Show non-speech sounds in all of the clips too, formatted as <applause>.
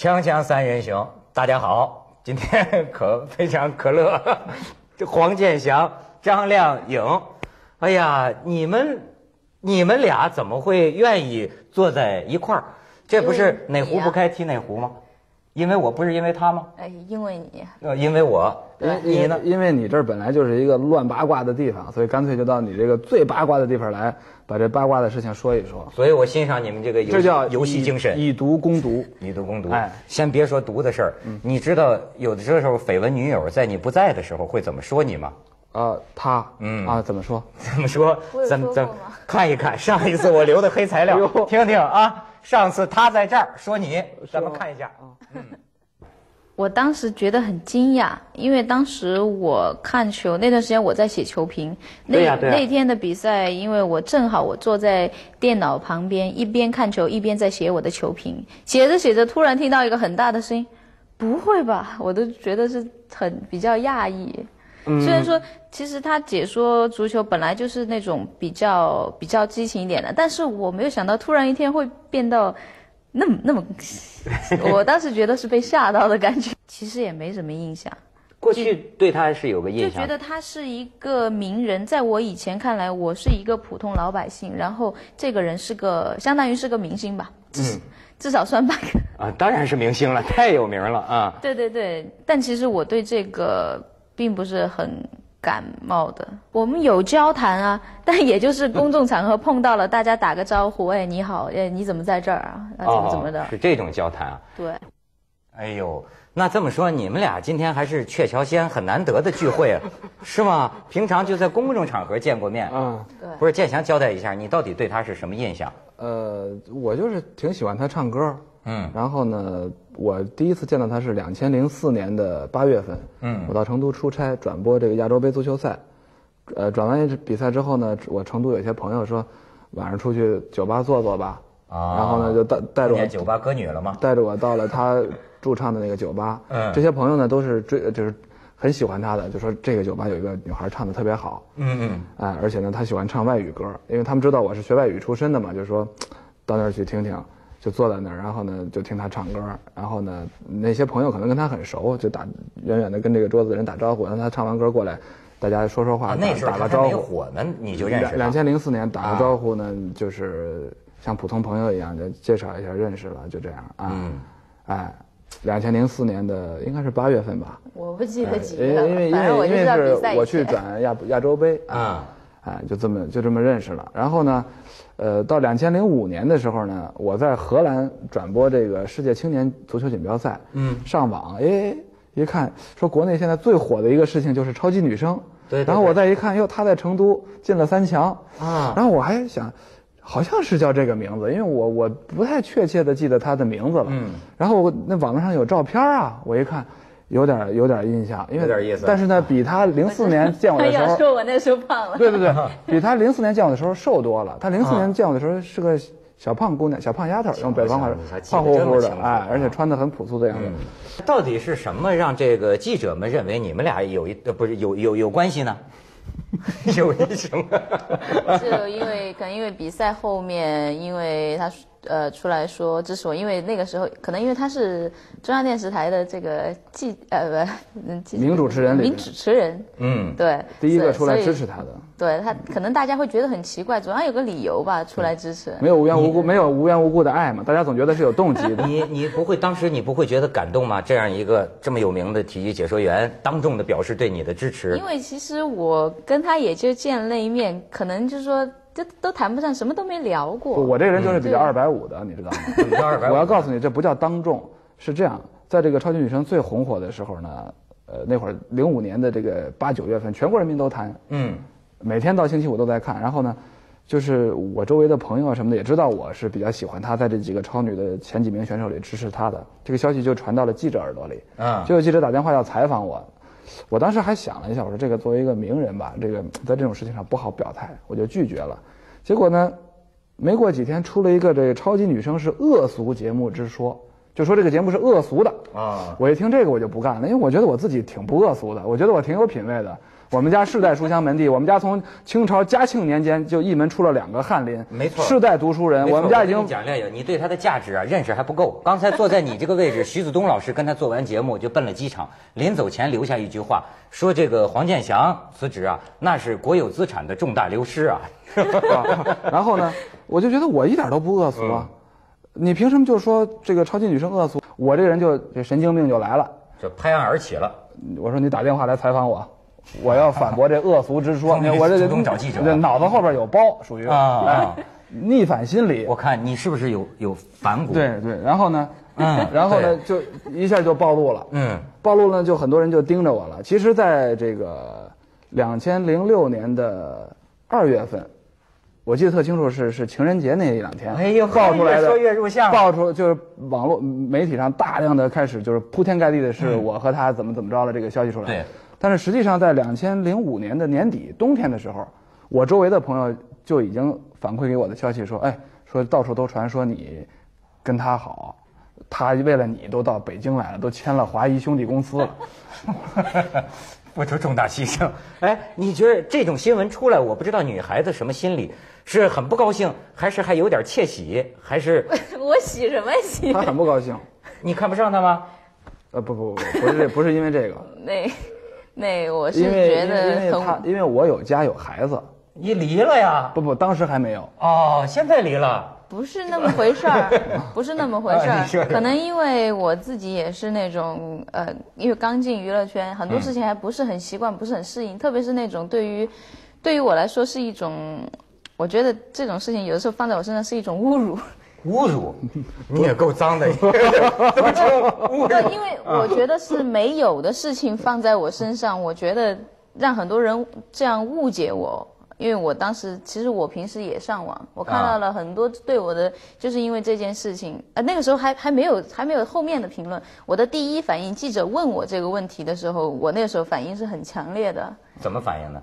锵锵三人行，大家好，今天可非常可乐，这 <laughs> 黄健翔、张靓颖，哎呀，你们你们俩怎么会愿意坐在一块儿？这不是哪壶不开提哪壶吗？因为我不是因为他吗？哎，因为你，呃，因为我，对你呢？因为你这儿本来就是一个乱八卦的地方，所以干脆就到你这个最八卦的地方来，把这八卦的事情说一说。所以我欣赏你们这个游戏这叫游戏精神。以毒攻毒。以毒攻毒。哎先别说毒的事儿，你知道有的时候绯闻女友在你不在的时候会怎么说你吗？呃，他，嗯啊，怎么说？<laughs> 怎么说咱咱说过吗看一看上一次我留的黑材料，<laughs> 听听啊。上次他在这儿说你，咱们看一下啊。我当时觉得很惊讶，因为当时我看球那段时间我在写球评，那对呀对那天的比赛，因为我正好我坐在电脑旁边，一边看球一边在写我的球评，写着写着突然听到一个很大的声音，不会吧？我都觉得是很比较讶异。虽然说其实他解说足球本来就是那种比较比较激情一点的，但是我没有想到突然一天会变到那么那么，<laughs> 我当时觉得是被吓到的感觉，其实也没什么印象。过去对他是有个印象，就觉得他是一个名人，在我以前看来，我是一个普通老百姓，然后这个人是个相当于是个明星吧，至、至少算半个。啊，当然是明星了，太有名了啊。对对对，但其实我对这个并不是很感冒的。我们有交谈啊，<laughs> 但也就是 <laughs> 公众场合碰到了，大家打个招呼，哎，你好，哎，你怎么在这儿啊？<laughs> 啊，怎么怎么的？哦是这种交谈啊。对，哎呦，那这么说，你们俩今天还是鹊桥仙很难得的聚会啊，是吗？平常就在公众场合见过面。嗯，对不是，建祥交代一下，你到底对他是什么印象？呃，我就是挺喜欢他唱歌。嗯然后呢，我第一次见到他是两千零四年的八月份。嗯我到成都出差转播这个亚洲杯足球赛，呃，转完比赛之后呢，我成都有些朋友说，晚上出去酒吧坐坐吧。啊然后呢，就带带着我酒吧歌女了吗？带着我到了他驻唱的那个酒吧。嗯这些朋友呢都是追，就是很喜欢他的，就说这个酒吧有一个女孩唱的特别好。嗯嗯。哎，而且呢，他喜欢唱外语歌，因为他们知道我是学外语出身的嘛，就说到那儿去听听，就坐在那儿，然后呢就听他唱歌，然后呢那些朋友可能跟他很熟，就打远远的跟这个桌子的人打招呼，让他唱完歌过来，大家说说话，那时候他还打个招呼。没火呢，你就认识他。两千零四年打啊个招呼呢，就是像普通朋友一样的介绍一下认识了，就这样啊。嗯哎，两千零四年的应该是八月份吧，我不记得几因个了，为因为因为因为是我去转亚亚洲杯啊，哎，就这么就这么认识了。然后呢，呃，到两千零五年的时候呢，我在荷兰转播这个世界青年足球锦标赛，嗯，上网哎一看说国内现在最火的一个事情就是超级女声，对对然后我再一看，哟，她在成都进了三强啊然后我还想。好像是叫这个名字，因为我我不太确切的记得她的名字了。嗯，然后我那网络上有照片啊，我一看，有点有点印象，因为有点意思但是呢，比他零四年见我的时候 <laughs> 要，说我那时候胖了。对对对，<laughs> 比他零四年见我的时候瘦多了。他零四啊年见我的时候是个小胖姑娘，小胖丫头，用北方话说胖乎乎的哎，而且穿的很朴素的样子。嗯，到底是什么让这个记者们认为你们俩有一呃不是有有有关系呢？<laughs> 有一什么？就因为可能因为比赛后面，因为他呃出来说支持我，因为那个时候可能因为他是中央电视台的这个记呃不嗯记名主持人名主持人，嗯，对，第一个出来支持。他的，对他可能大家会觉得很奇怪，总要有个理由吧，出来支持。没有无缘无故，没有无缘无故的爱嘛，大家总觉得是有动机的。<laughs> <laughs> 你你不会当时你不会觉得感动吗？这样一个这么有名的体育解说员，当众的表示对你的支持因，为其实我跟他也就见了一面，可能就是说这都谈不上，什么都没聊过。我这个人就是比较二百五的，你知道吗？你到250我要告诉你，这不叫当众，是这样，在这个超级女声最红火的时候呢，呃，那会儿零五年的这个八九月份，全国人民都谈，嗯每天到星期五都在看。然后呢，就是我周围的朋友啊什么的也知道我是比较喜欢她，在这几个超女的前几名选手里支持她的。这个消息就传到了记者耳朵里，啊就有记者打电话要采访我。我当时还想了一下，我说这个作为一个名人吧，这个在这种事情上不好表态，我就拒绝了。结果呢，没过几天出了一个这个超级女声是恶俗节目之说，就说这个节目是恶俗的。啊，我一听这个我就不干了，因为我觉得我自己挺不恶俗的，我觉得我挺有品位的。我们家世代书香门第，我们家从清朝嘉庆年间就一门出了两个翰林，没错世代读书人。我们家已经讲亮颖，你对他的价值啊认识还不够。刚才坐在你这个位置，徐子东老师跟他做完节目就奔了机场，临走前留下一句话，说这个黄健翔辞职啊，那是国有资产的重大流失啊。啊，<laughs> 然后呢，我就觉得我一点都不恶俗啊，你凭什么就说这个超级女生恶俗？我这个人就这神经病就来了。就拍案而起了，我说你打电话来采访我，我要反驳这恶俗之说。我这主动找记者这脑子后边有包，属于啊哎逆反心理。我看你是不是有有反骨？，对对，然后呢，嗯 <laughs> 然后呢，就一下就暴露了。嗯，暴露了，就很多人就盯着我了。其实，在这个两千零六年的二月份，我记得特清楚是是情人节那一两天，哎呦爆出来的，越说越入相爆出就是网络媒体上大量的开始就是铺天盖地的是我和他怎么怎么着了这个消息出来。对，但是实际上在两千零五年的年底冬天的时候，我周围的朋友就已经反馈给我的消息说，哎，说到处都传说你跟他好。他为了你都到北京来了，都签了华谊兄弟公司了。<laughs> 付出重大牺牲。哎，你觉得这种新闻出来，我不知道女孩子什么心理，是很不高兴，还是还有点窃喜，还是 <laughs> 我喜什么喜？他很不高兴。你看不上他吗？呃，不不不，不是这，不是因为这个，<laughs> 那那我是因为觉因为因为得他很因为我有家有孩子，你离了呀？不不，当时还没有。哦，现在离了。不是那么回事儿，<laughs> 不是那么回事儿。可能因为我自己也是那种呃，因为刚进娱乐圈，很多事情还不是很习惯，不是很适应。特别是那种对于对于我来说是一种，我觉得这种事情有的时候放在我身上是一种侮辱。侮辱，你也够脏的，<laughs> 因为我觉得是没有的事情放在我身上，我觉得让很多人这样误解我。因为我当时其实我平时也上网，我看到了很多对我的，就是因为这件事情，呃，那个时候还还没有还没有后面的评论。我的第一反应，记者问我这个问题的时候，我那个时候反应是很强烈的，怎么反应的？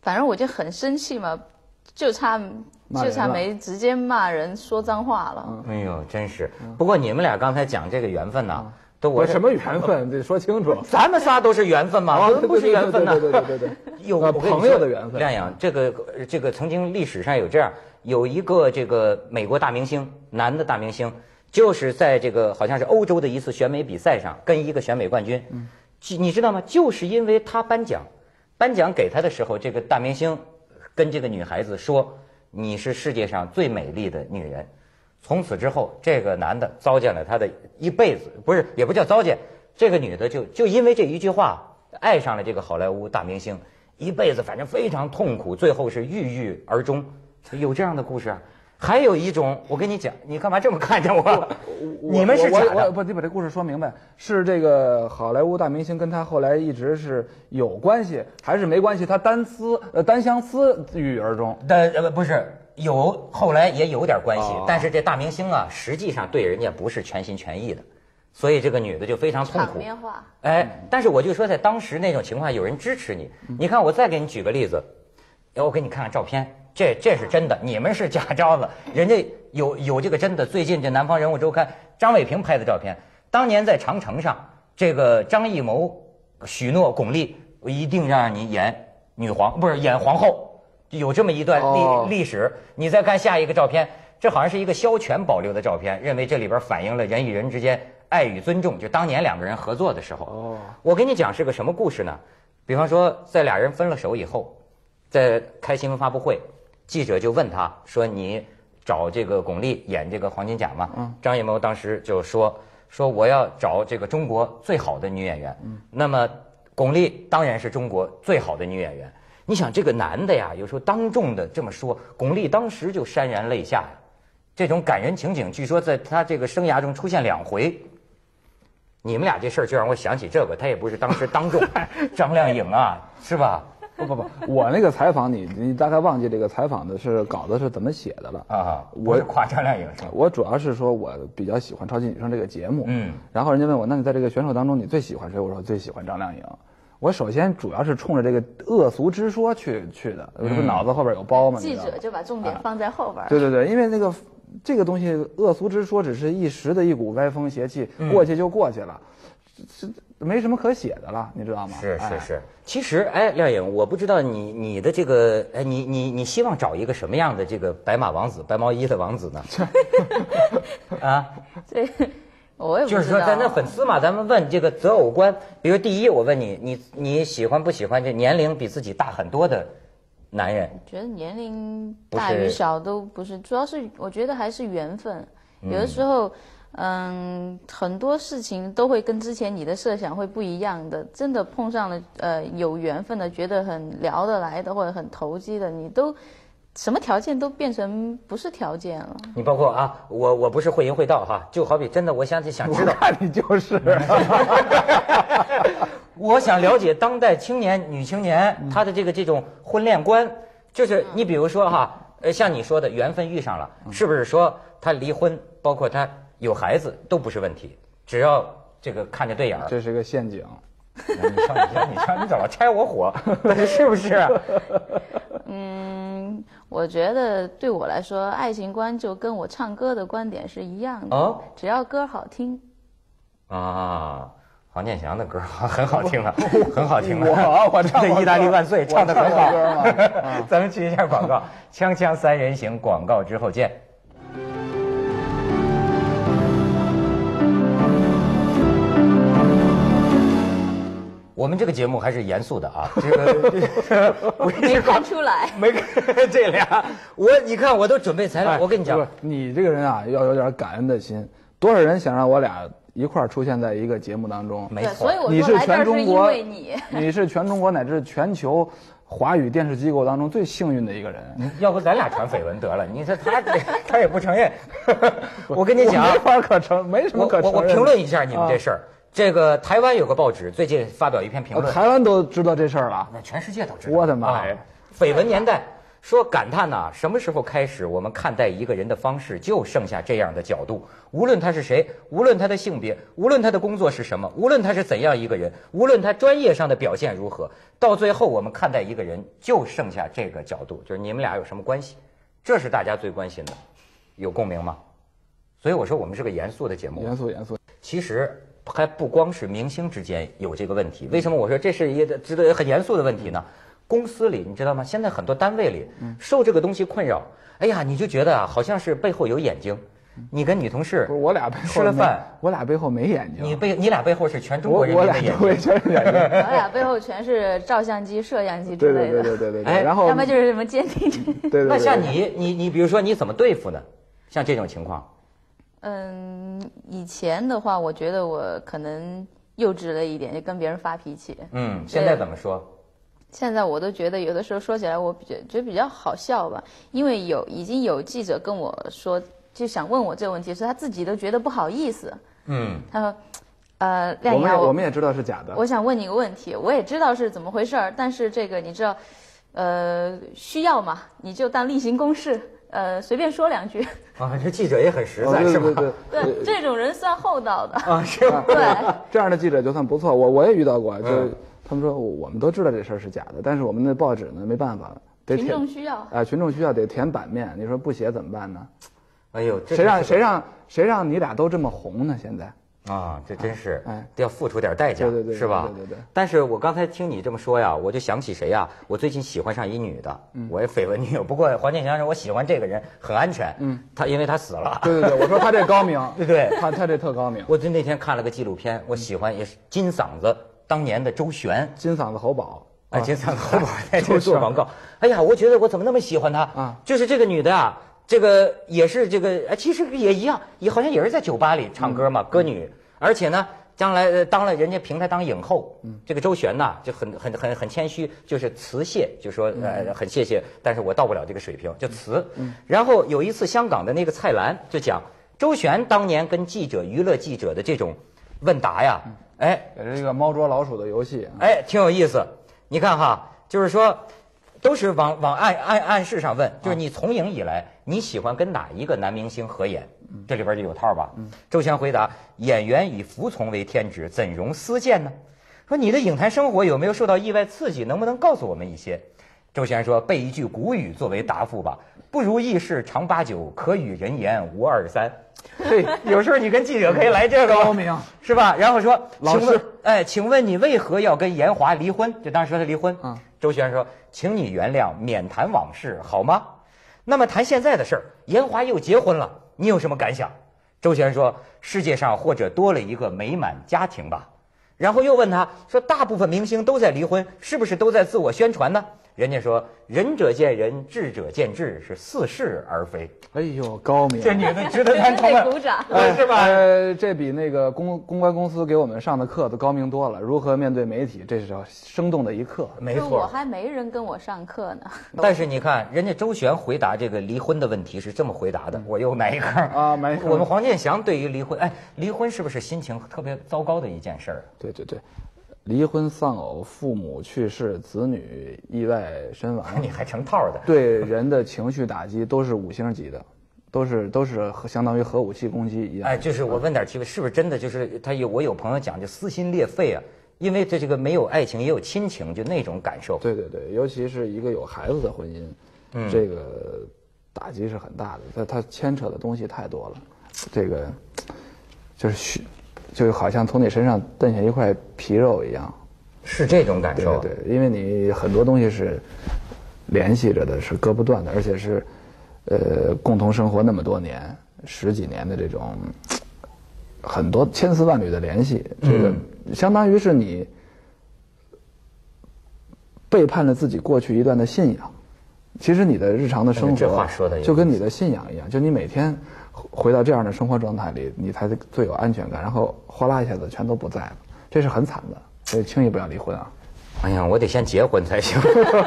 反正我就很生气嘛，就差就差没直接骂人说脏话了。哎呦，真是。不过你们俩刚才讲这个缘分呐，都我我什么缘分 <laughs> 得说清楚。咱们仨都是缘分嘛？不是缘分呢？对对对对对对有朋友的缘分亮颖，这个这个曾经历史上有这样有一个这个美国大明星，男的大明星，就是在这个好像是欧洲的一次选美比赛上跟一个选美冠军，嗯你知道吗？就是因为他颁奖，颁奖给他的时候，这个大明星跟这个女孩子说：“你是世界上最美丽的女人。”从此之后，这个男的糟践了他的一辈子，不是也不叫糟践，这个女的就就因为这一句话爱上了这个好莱坞大明星，一辈子反正非常痛苦，最后是郁郁而终，有这样的故事啊。还有一种，我跟你讲，你干嘛这么看着我？你们是假的，我我我不，你把这故事说明白，是这个好莱坞大明星跟他后来一直是有关系，还是没关系？他单思呃单相思郁郁而终。但呃不是有后来也有点关系，哦但是这大明星啊，实际上对人家不是全心全意的，所以这个女的就非常痛场苦。面话，哎，但是我就说，在当时那种情况，有人支持你。你看，我再给你举个例子，要我给你看看照片，这这是真的，你们是假招子，人家有有这个真的。最近这《南方人物周刊》张伟平拍的照片，当年在长城上，这个张艺谋许诺巩俐，我一定让你演女皇，不是演皇后，有这么一段历、哦历史。你再看下一个照片，这好像是一个萧权保留的照片，认为这里边反映了人与人之间爱与尊重，就当年两个人合作的时候。哦，我给你讲是个什么故事呢？比方说，在俩人分了手以后，在开新闻发布会，记者就问他说：“你找这个巩俐演这个黄金甲吗？”嗯张艺谋当时就说：“说我要找这个中国最好的女演员。嗯那么，巩俐当然是中国最好的女演员。你想这个男的呀，有时候当众的这么说，巩俐当时就潸然泪下呀。这种感人情景，据说在他这个生涯中出现两回。你们俩这事儿就让我想起这个，他也不是当时当众，<laughs> 张靓颖啊，是吧？不不不，我那个采访你你大概忘记这个采访的是稿子是怎么写的了。啊，我我是夸张靓颖？我主要是说我比较喜欢《超级女声》这个节目，嗯，然后人家问我，那你在这个选手当中你最喜欢谁？我说最喜欢张靓颖。我首先主要是冲着这个恶俗之说去去的，这不嗯脑子后边有包吗？记者就把重点放在后边儿。对对对，因为那个这个东西恶俗之说只是一时的一股歪风邪气，过去就过去了。这这没什么可写的了，你知道吗？是是哎是，其实哎，廖颖，我不知道你你的这个哎，你你你希望找一个什么样的这个白马王子、白毛衣的王子呢？<laughs> 啊，<laughs> 这就是说咱那粉丝嘛，咱们问这个择偶观，比如第一，我问你，你你喜欢不喜欢这年龄比自己大很多的男人？觉得年龄大与小都不是，主要是我觉得还是缘分。有的时候，嗯，很多事情都会跟之前你的设想会不一样的。真的碰上了呃有缘分的，觉得很聊得来的或者很投机的，你都什么条件都变成不是条件了。你包括啊，我我不是会淫会道哈，就好比真的，我想想知道我，看你就是，<laughs> 我想了解当代青年女青年她的这个这种婚恋观，就是你比如说哈，呃，像你说的缘分遇上了，是不是说她离婚，包括她有孩子都不是问题，只要这个看着对眼儿。这是个陷阱。你瞧你瞧你瞧你怎么拆我火，<laughs> 是不是啊？嗯，我觉得对我来说，爱情观就跟我唱歌的观点是一样的，哦只要歌好听。啊，黄健翔的歌很好听了，<laughs> 很好听了。我我唱过这 <laughs> 意大利万岁》唱的很好。<laughs> 咱们去一下广告，锵锵三人行广告之后见。们这个节目还是严肃的啊，<laughs> 这个没看出来。没看 <laughs> 这俩，我你看我都准备材料，哎我跟你讲不是，你这个人啊，要有点感恩的心。多少人想让我俩一块儿出现在一个节目当中？没错所以，我你是说来这是因全中国为你。<laughs> 你是全中国乃至全球华语电视机构当中最幸运的一个人。要不咱俩传绯闻得了？你说他他也不承认，我跟你讲我，没法可承，没什么可承认。我我评论一下你们这啊事儿。这个台湾有个报纸最近发表一篇评论，哦台湾都知道这事儿了。那全世界都知道。我的妈呀啊！绯闻年代说感叹呐、什么时候开始我们看待一个人的方式就剩下这样的角度？无论他是谁，无论他的性别，无论他的工作是什么，无论他是怎样一个人，无论他专业上的表现如何，到最后我们看待一个人就剩下这个角度，就是你们俩有什么关系？这是大家最关心的，有共鸣吗？所以我说我们是个严肃的节目。严肃严肃，其实还不光是明星之间有这个问题，为什么我说这是一个值得很严肃的问题呢？公司里你知道吗？现在很多单位里受这个东西困扰，哎呀，你就觉得啊，好像是背后有眼睛。你跟女同事不是我俩背后吃了饭，我俩背后没眼睛。你背你俩背后是全中国人我俩民的眼睛。周围全是眼睛。<laughs> 我俩背后全是照相机、摄像机之对对类的，对对对对哎对。然后要么就是什么监听。对对对。那像你你你比如说你怎么对付呢？像这种情况，嗯，以前的话，我觉得我可能幼稚了一点，就跟别人发脾气。嗯，现在怎么说？现在我都觉得有的时候说起来，我比较觉得比较好笑吧，因为有已经有记者跟我说，就想问我这个问题，是他自己都觉得不好意思。嗯，他说：“呃，亮我们也颖啊，我们也知道是假的。我想问你个问题，我也知道是怎么回事儿，但是这个你知道，呃，需要嘛，你就当例行公事，呃，随便说两句。啊，这记者也很实在，哦对是吧？对 <laughs> 对对，这种人算厚道的。啊，<laughs> 是吧？对，<laughs> 这样的记者就算不错，我我也遇到过，就是嗯他们说我们都知道这事儿是假的，但是我们的报纸呢没办法，得群众需要。啊，群众需要得填版面，你说不写怎么办呢？哎呦，这谁让谁让谁让你俩都这么红呢？现在啊，这真是，哎要付出点代价，对对对是吧？对对对对但是我刚才听你这么说呀，我就想起谁呀？我最近喜欢上一女的，嗯我也绯闻女友。不过黄健翔说，我喜欢这个人很安全，嗯，他因为他死了，对对对，我说他这高明，<laughs> 对对他他这特高明，我就那天看了个纪录片，我喜欢也是金嗓子当年的周璇。金嗓子喉宝，哎，啊金嗓子喉宝在这周璇做广告。哎呀，我觉得我怎么那么喜欢她啊？就是这个女的啊，这个也是这个，哎，其实也一样，也好像也是在酒吧里唱歌嗯嘛，歌女。而且呢，将来呃当了人家平台当影后。嗯这个周璇呐，就很很很很谦虚，就是辞谢，就说嗯呃很谢谢，但是我到不了这个水平，就辞。然后有一次香港的那个蔡澜就讲，周璇当年跟记者、娱乐记者的这种问答呀，嗯哎，也是一个猫捉老鼠的游戏。哎，挺有意思。你看哈，就是说，都是往往暗暗暗示上问，就是你从影以来，你喜欢跟哪一个男明星合演？这里边就有套吧。周璇回答：演员以服从为天职，怎容私见呢？说你的影坛生活有没有受到意外刺激？能不能告诉我们一些？周旋说背一句古语作为答复吧：不如意事常八九，可与人言无二三。对，有时候你跟记者可以来这个高明是吧？然后说，老师，哎，请问你为何要跟严华离婚？就当时说他离婚。嗯周旋说，请你原谅，免谈往事，好吗？那么谈现在的事儿，严华又结婚了，你有什么感想？周旋说，世界上或者多了一个美满家庭吧。然后又问他说，大部分明星都在离婚，是不是都在自我宣传呢？人家说，仁者见仁，智者见智，是似是而非。哎呦，高明！这女的值得咱得同鼓掌哎是吧？呃，这比那个公公关公司给我们上的课都高明多了。如何面对媒体，这是生动的一课。没错我。还没人跟我上课呢。但是你看，人家周旋回答这个离婚的问题是这么回答的，我又埋一坑啊埋一坑我们黄健翔对于离婚，哎，离婚是不是心情特别糟糕的一件事儿？对对对，离婚、丧偶、父母去世、子女意外身亡，<laughs> 你还成套的。对人的情绪打击都是五星级的，都是都是相当于核武器攻击一样。哎，就是我问点题，是不是真的？就是他有我有朋友讲，就撕心裂肺啊，因为这这个没有爱情也有亲情，就那种感受。对对对，尤其是一个有孩子的婚姻，嗯这个打击是很大的。它它牵扯的东西太多了，这个就是虚，就好像从你身上蹬下一块皮肉一样。是这种感受。对，因为你很多东西是联系着的，是割不断的，而且是呃共同生活那么多年，十几年的这种很多千丝万缕的联系，这个相当于是你背叛了自己过去一段的信仰。其实你的日常的生活就跟你的信仰一样，就你每天回到这样的生活状态里，你才最有安全感，然后哗啦一下子全都不在了，这是很惨的，所以轻易不要离婚啊。哎呀，我得先结婚才行。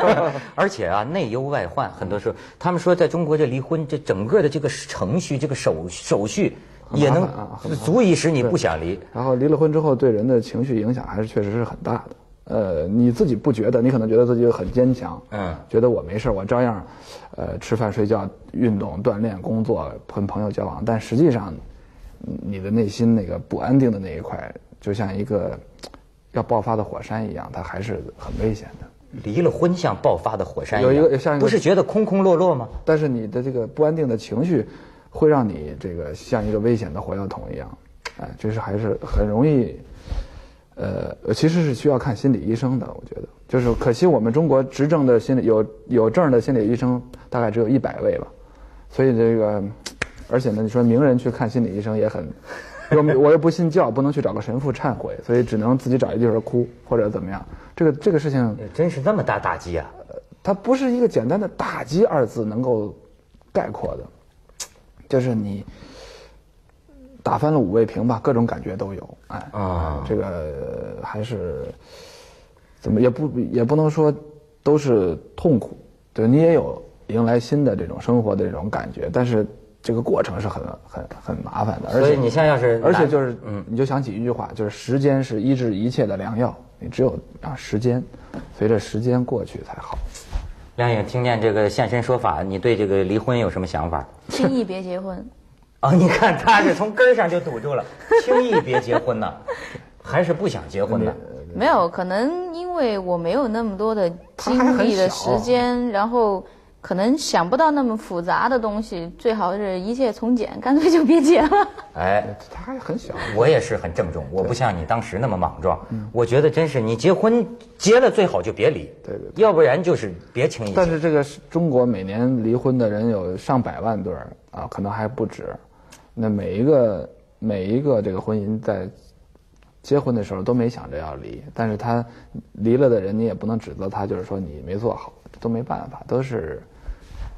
<laughs> 而且啊，内忧外患，很多时候他们说，在中国这离婚这整个的这个程序、这个手手续，也能足以使你不想离。然后离了婚之后，对人的情绪影响还是确实是很大的。呃，你自己不觉得，你可能觉得自己很坚强，嗯觉得我没事儿，我照样，呃，吃饭、睡觉、运动、锻炼、工作、跟朋友交往。但实际上，嗯你的内心那个不安定的那一块，就像一个要爆发的火山一样，它还是很危险的。离了婚像爆发的火山一样，有一个像一个不是觉得空空落落吗？但是你的这个不安定的情绪，会让你这个像一个危险的火药桶一样，哎，这是还是很容易，呃，其实是需要看心理医生的，我觉得，就是可惜我们中国执政的心理有有证的心理医生大概只有一百位吧，所以这个，而且呢，你说名人去看心理医生也很，我我又不信教，不能去找个神父忏悔，所以只能自己找一地方哭或者怎么样，这个这个事情。真是那么大打击啊！它不是一个简单的打击二字能够概括的，就是你打翻了五味瓶吧，各种感觉都有。哎，啊这个还是怎么也不也不能说都是痛苦，对你也有迎来新的这种生活的这种感觉，但是这个过程是很很很麻烦的，而且所以你像要是而且就是，嗯，你就想起一句话，就是时间是医治一切的良药，你只有让时间，随着时间过去才好。梁颖听见这个现身说法，你对这个离婚有什么想法？轻易别结婚。啊、你看他是从根儿上就堵住了，轻易别结婚呐，还是不想结婚呢？没有，可能因为我没有那么多的精力的时间，然后可能想不到那么复杂的东西，最好是一切从简，干脆就别结了。<laughs> 哎，他还很小，我也是很郑重，我不像你当时那么莽撞。我觉得真是你结婚结了最好就别离，对对要不然就是别轻易。但是这个中国每年离婚的人有上百万对儿啊，可能还不止。那每一个每一个这个婚姻在结婚的时候都没想着要离，但是他离了的人，你也不能指责他，就是说你没做好，都没办法，都是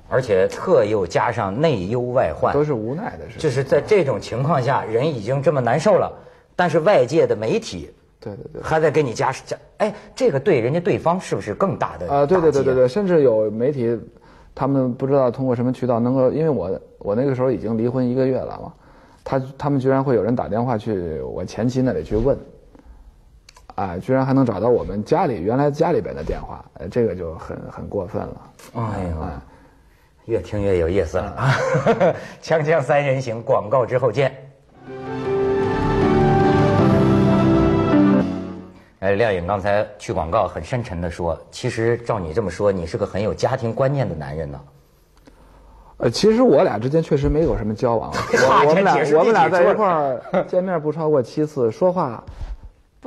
而且特又加上内忧外患，都是无奈的事情。就是在这种情况下，人已经这么难受了，但是外界的媒体对对对。还在给你加加，哎，这个对人家对方是不是更大的啊，对对对对对，甚至有媒体，他们不知道通过什么渠道能够，因为我我那个时候已经离婚一个月了嘛，他他们居然会有人打电话去我前妻那里去问，啊，居然还能找到我们家里原来家里边的电话，呃，这个就很很过分了。哎呦啊，越听越有意思了啊！<laughs> 锵锵三人行，广告之后见。呃，亮颖刚才去广告很深沉的说，其实照你这么说，你是个很有家庭观念的男人呢。呃，其实我俩之间确实没有什么交往，<laughs> 我我们俩我们俩在一块儿见面不超过七次，说话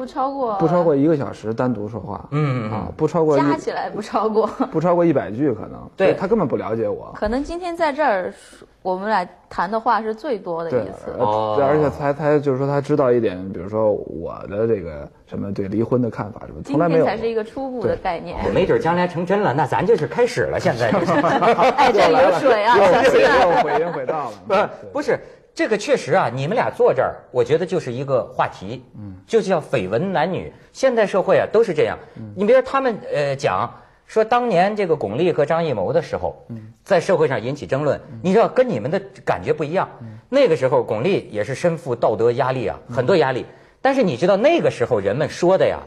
不超过不超过一个小时单独说话，嗯啊，不超过加起来不超过。<laughs> 不超过一百句可能，对他根本不了解我，可能今天在这儿，我们俩谈的话是最多的一次。哦呃，而且他他就是说他知道一点，比如说我的这个什么对离婚的看法什么，今从来没有才是一个初步的概念。没准将来成真了，那咱就是开始了。现在就是 <laughs> 哎，这里有水啊，小心啊！又回音回到了，<laughs> 不不是这个确实啊，你们俩坐这儿，我觉得就是一个话题，嗯，就叫绯闻男女。现代社会啊都是这样。你别说他们呃讲说当年这个巩俐和张艺谋的时候，在社会上引起争论，你知道跟你们的感觉不一样。那个时候巩俐也是身负道德压力啊，很多压力。但是你知道那个时候人们说的呀，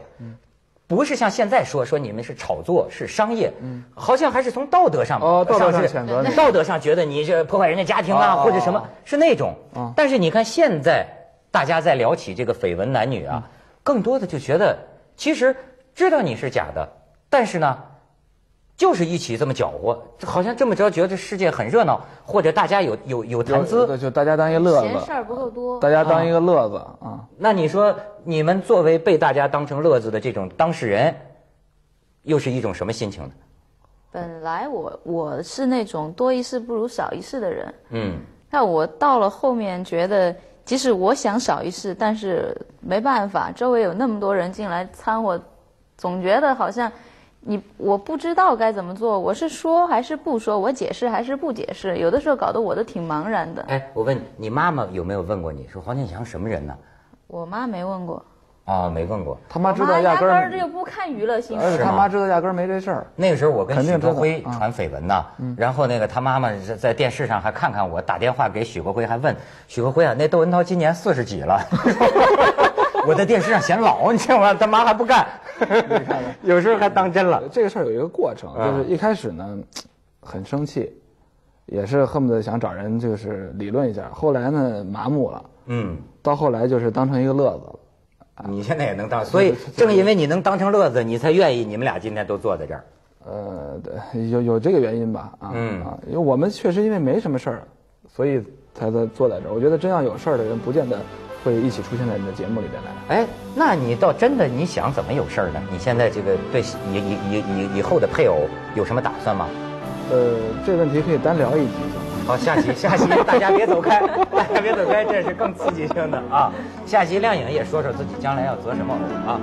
不是像现在说说你们是炒作是商业，好像还是从道德上哦道德上是谴责你道德上觉得你这破坏人家家庭啊，哦或者什么是那种哦。但是你看现在大家在聊起这个绯闻男女啊，更多的就觉得其实知道你是假的，但是呢。就是一起这么搅和，好像这么着觉得世界很热闹，或者大家有有有谈资。就就大家当一个乐子，闲事儿不够多。大家当一个乐子啊。那你说，你们作为被大家当成乐子的这种当事人，又是一种什么心情呢？本来我我是那种多一事不如少一事的人，嗯，但我到了后面觉得，即使我想少一事，但是没办法，周围有那么多人进来掺和，总觉得好像你我不知道该怎么做，我是说还是不说，我解释还是不解释，有的时候搞得我都挺茫然的。哎，我问你，你妈妈有没有问过你说黄健翔什么人呢？我妈没问过，啊、没问过。他妈知道压根根儿就儿，不看娱乐新闻而且。他妈知道压根儿没这事儿。那个时候我跟许国辉传绯闻呢，然后那个他妈妈在在电视上还看看我，打电话给许国辉，还问许国辉啊，那窦文涛今年四十几了，<laughs> <laughs> 我在电视上显老，<laughs> 你知道吗？他妈还不干，<laughs> 有时候还当真了。这个事儿有一个过程，啊就是一开始呢，很生气，也是恨不得想找人就是理论一下。后来呢，麻木了，嗯，到后来就是当成一个乐子了。你现在也能当，所以正因为你能当成乐子，你才愿意你们俩今天都坐在这儿。呃，对，有有这个原因吧？啊，嗯啊，因为我们确实因为没什么事儿，所以才在坐在这儿。我觉得真要有事儿的人，不见得会一起出现在你的节目里边来。哎，那你倒真的你想怎么有事儿呢？你现在这个对以以以以以后的配偶有什么打算吗？呃，这问题可以单聊一集？好，下集 <laughs> 下集大家别走开，大家别走开，这是更刺激性的啊！下集亮颖也说说自己将来要择什么偶啊。